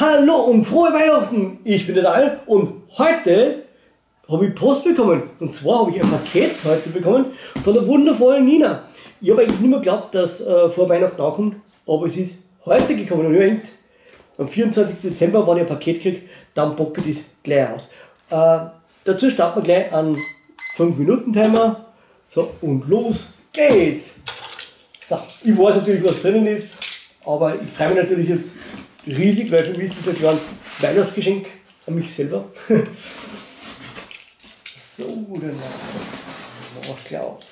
Hallo und frohe Weihnachten! Ich bin der Daniel und heute habe ich Post bekommen. Und zwar habe ich ein Paket heute bekommen von der wundervollen Nina. Ich habe eigentlich nicht mehr geglaubt, dass äh, vor Weihnachten ankommt, aber es ist heute gekommen. Und denke, am 24. Dezember, wenn ich ein Paket kriege, dann packe ich das gleich aus. Äh, dazu starten wir gleich einen 5-Minuten-Timer. So, und los geht's! So, ich weiß natürlich, was drinnen ist, aber ich freue mich natürlich jetzt riesig, weil für mich ist das ein kleines Weihnachtsgeschenk an mich selber. so, dann machen wir es gleich auf.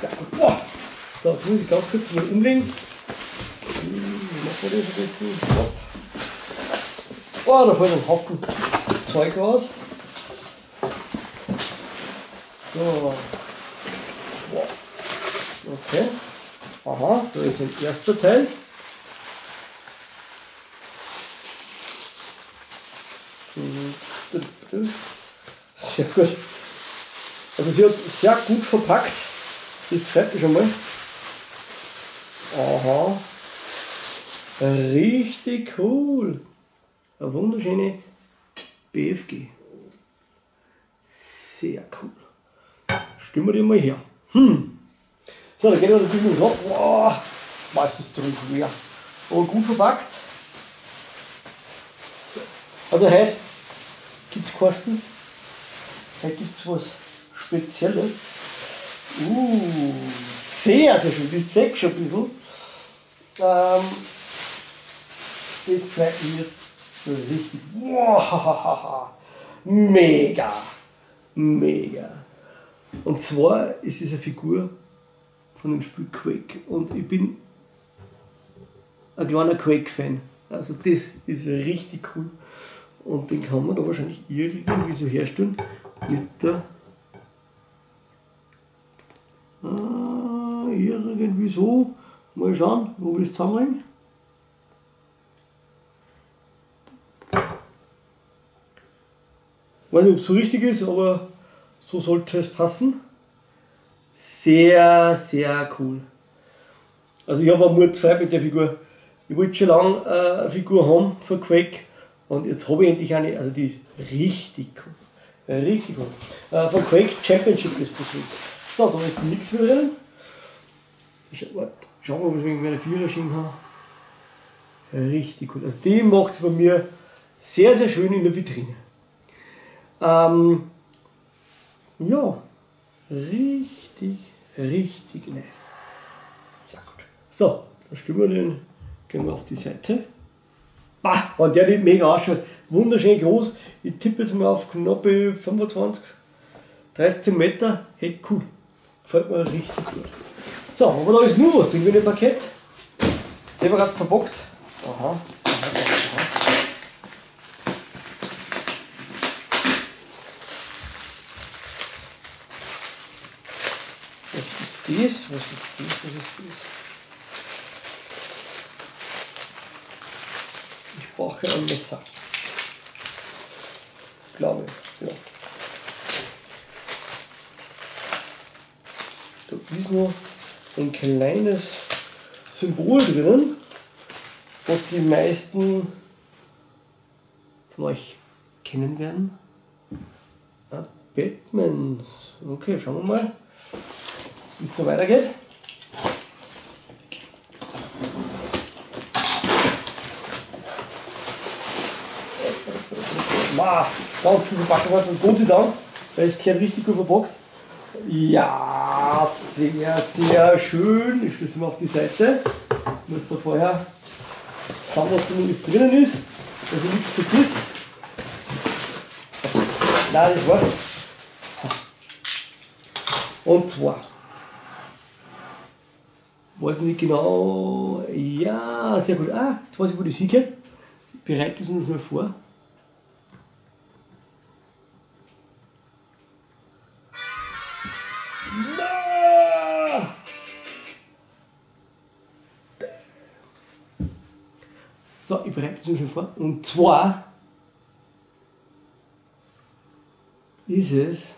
So, oh. so, jetzt muss ich ganz kurz mal umlegen. Machen wir das ein bisschen? Oh, da fällt ein Haufen Zeug raus. So. Okay. Aha, da ist ein erster Teil. Sehr gut. Also sie hat sehr gut verpackt. Das gefällt mir schon mal. Aha. Richtig cool. Eine wunderschöne BFG. Sehr cool. Stimmen wir die mal her. Hm. So, dann gehen wir natürlich noch. Wow, das drin schwer. Aber gut verpackt. So. Also heute gibt es Kosten. Heute gibt es was Spezielles. Uh, sehr, sehr schön. Das sehe schon ein bisschen. Ähm, das freut mich jetzt richtig. Mega. Mega. Und zwar ist es eine Figur von dem Spiel Quake und ich bin ein kleiner Quake-Fan. Also das ist richtig cool. Und den kann man da wahrscheinlich irgendwie so herstellen mit der ah, irgendwie so. Mal schauen, wo wir es zusammenhängen. Ich weiß nicht, ob es so richtig ist, aber so sollte es passen. Sehr, sehr cool. Also ich habe Mut 2 mit der Figur. Ich wollte schon lange äh, eine Figur haben für Quake und jetzt habe ich endlich eine, also die ist richtig cool. Richtig cool. Äh, von Quake Championship ist das. So, da ist nichts mehr drin. Schauen wir mal, ob ich meine Viererschienen habe. Richtig cool. Also die macht es bei mir sehr, sehr schön in der Vitrine. Ähm, ja, richtig, richtig nice. Sehr gut. So, dann stellen wir den gehen wir auf die Seite. Bah, und der nicht mega ausschaut. Wunderschön groß. Ich tippe jetzt mal auf knappe 25, 30 cm. Hey, cool. Gefällt mir richtig gut. So, aber da ist nur was drin, wie ein Paket. Separat verbockt. Aha. Was ist das? Was ist das? Was ist das? Brauche ein Messer. Glaube ich. Ja. Da ist nur ein kleines Symbol drinnen, was die meisten von euch kennen werden. Ah, Batman. Okay, schauen wir mal wie es da weitergeht. Wow, ganz viel verpackt und Gott sei Dank, weil es gehört richtig gut verpackt. Ja, sehr, sehr schön. Ich schließe mal auf die Seite. Ich muss da vorher schauen, was noch drinnen ist. Also nichts vergiss. Nein, das war's. So. Und zwar weiß ich nicht genau. Ja, sehr gut. Ah, jetzt weiß ich, wo die Siege. Bereite es uns mal vor. Bereite es mir schon vor. Und zwar ist es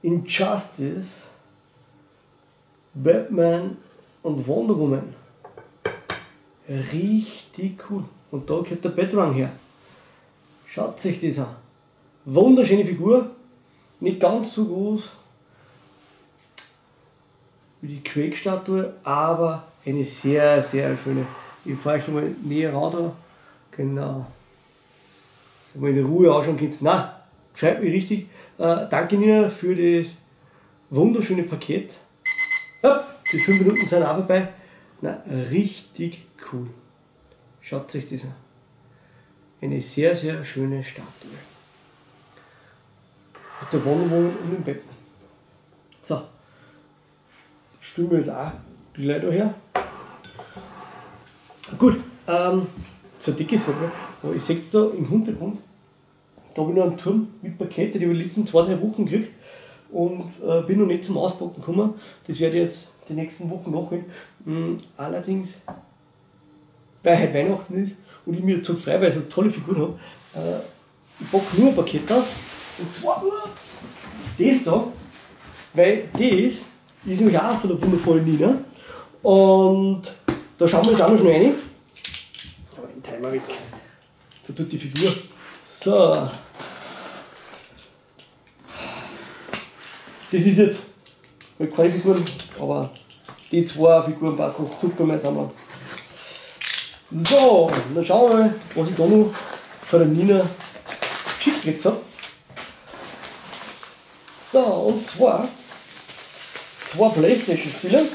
Injustice Batman und Wonder Woman. Richtig cool. Und da gehört der Betrang her. Schaut sich das an. Wunderschöne Figur. Nicht ganz so groß wie die Quake-Statue, aber eine sehr, sehr schöne. Ich fahre euch mal näher ran da. Genau. Dass mal in Ruhe ausschauen könnt. Nein, gefällt mir richtig. Äh, danke Nina für das wunderschöne Paket. Ja, die 5 Minuten sind auch vorbei. Na, richtig cool. Schaut euch das an. Eine sehr, sehr schöne Statue. Mit der Wohnung und dem Bett. So. Wir jetzt auch die Leute her. Ähm, so dick ist gerade, aber ich sehe es da im Hintergrund. Da habe ich noch einen Turm mit Pakete, die habe ich letzten zwei, drei Wochen gekriegt und äh, bin noch nicht zum Auspacken gekommen. Das werde ich jetzt die nächsten Wochen nachholen. Mhm, allerdings, weil heute Weihnachten ist und ich mir zu frei, weil ich so tolle Figuren habe, äh, ich packe nur ein Paket aus. Und zwar nur das da, weil das ist nämlich auch von der wundervollen Nina. Und da schauen wir jetzt auch noch schnell rein. Timer weg. Da tut die Figur. So. Das ist jetzt halt keine Figuren, aber die zwei Figuren passen super Sammler. So, dann schauen wir mal, was ich da noch von der Nina geschickt gekriegt habe. So, und zwar zwei Playstation-Spiele.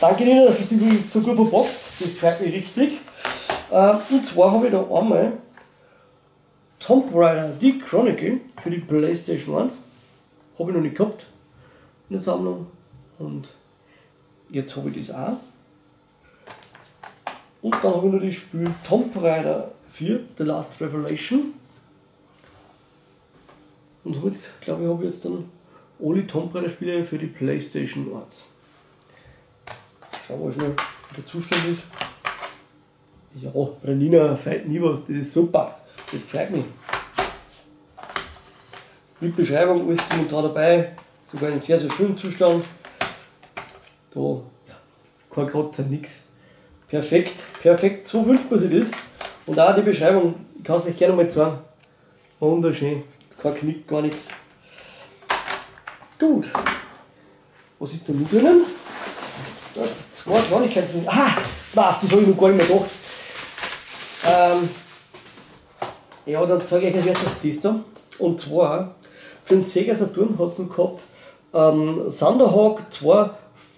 Danke Nina, dass du sie so gut verboxt. Das freut mich richtig. Ähm, und zwar habe ich da einmal Tomb Raider The Chronicle für die Playstation 1. Habe ich noch nicht gehabt in der Sammlung. Und jetzt habe ich das auch. Und dann habe ich noch das Spiel Tomb Raider 4, The Last Revelation. Und somit, glaube ich, habe ich jetzt dann alle Tomb Raider Spiele für die Playstation 1. Schauen wir schnell, wie der Zustand ist. Ja, Nina fällt nie was, das ist super. Das freut mich. Mit Beschreibung, alles drum und dran dabei, sogar in sehr, sehr schönen Zustand. Da, ja, kein Kratzer, nix. Perfekt, perfekt, so wünscht man sich das. Und auch die Beschreibung, ich kann es euch gerne mal zeigen. Wunderschön, kein Knick, gar nichts. Gut, was ist da noch drinnen? Zwei Kleinigkeiten. Ah, das habe ich noch gar nicht mehr gedacht. Ähm, ja, dann zeige ich euch erstes das da. Und zwar, für den Sega Saturn hat es noch gehabt ähm, Thunderhawk 2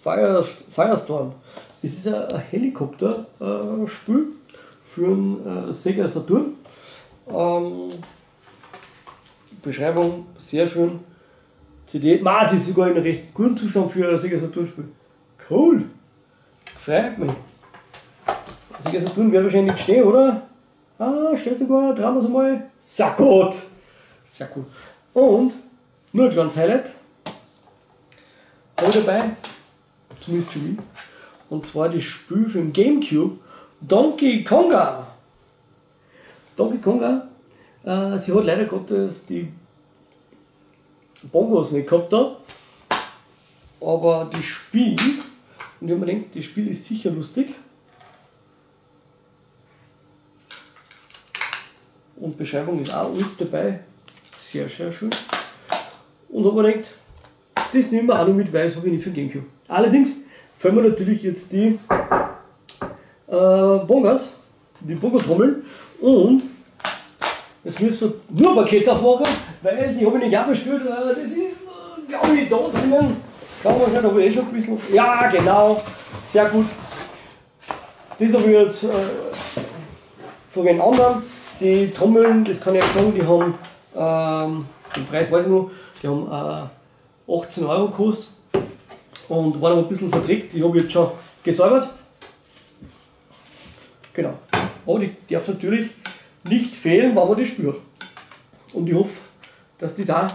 Fire, Firestorm. Das ist ein Helikopter-Spiel äh, für einen äh, Sega Saturn. Ähm, Beschreibung sehr schön. CD, ma, die ist sogar in einem recht guten Zustand für ein Sega Saturn Spiel. Cool! Freut mich. Sega Saturn wird wahrscheinlich nicht stehen, oder? Ah, steht sogar, drehen wir es einmal. Sehr gut! Sehr gut. Und, nur ein kleines Highlight. Habe ich dabei, zumindest für mich. Und zwar das Spiel für den Gamecube Donkey Konga. Donkey Konga, äh, sie hat leider Gottes die Bongos nicht gehabt da. Aber das Spiel, und ich habe mir gedacht, das Spiel ist sicher lustig. Und Beschreibung ist auch alles dabei. Sehr, sehr schön. Und habe mir gedacht, das nehmen wir auch noch mit, weil das habe ich nicht für den Gamecube. Allerdings fällen mir natürlich jetzt die äh, Bongas, die Bongo-Trommeln und jetzt müssen wir nur Pakete aufmachen, weil die habe ich nicht bestellt. Das ist, glaube ich, da drinnen. Schauen wir mal, ob ich eh schon ein bisschen. Ja, genau. Sehr gut. Das habe ich jetzt äh, von den anderen. Die Trommeln, das kann ich euch sagen, die haben, ähm, den Preis weiß ich noch, die haben äh, 18 Euro gekostet und waren aber ein bisschen verdreckt. Die habe ich jetzt schon gesäubert. Genau. Aber die darf natürlich nicht fehlen, wenn man das spürt. Und ich hoffe, dass das auch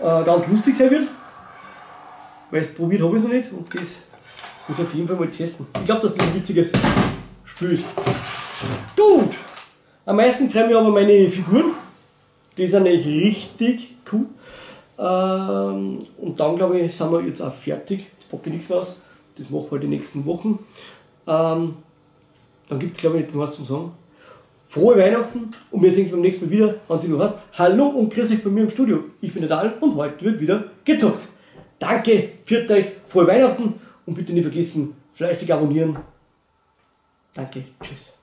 äh, ganz lustig sein wird. Weil es probiert habe ich es noch nicht und das muss ich auf jeden Fall mal testen. Ich glaube, dass das ein witziges Spiel ist. Gut! Am meisten treiben mir aber meine Figuren. Die sind eigentlich richtig cool. Ähm, und dann glaube ich, sind wir jetzt auch fertig. Jetzt packe ich nichts mehr aus. Das machen wir halt die nächsten Wochen. Ähm, dann gibt es glaube ich nicht mehr was zum Sagen. Frohe Weihnachten und wir sehen uns beim nächsten Mal wieder, wenn es wieder was. Hallo und grüß euch bei mir im Studio. Ich bin der Daniel und heute wird wieder gezockt. Danke, viert euch, frohe Weihnachten und bitte nicht vergessen, fleißig abonnieren. Danke, tschüss.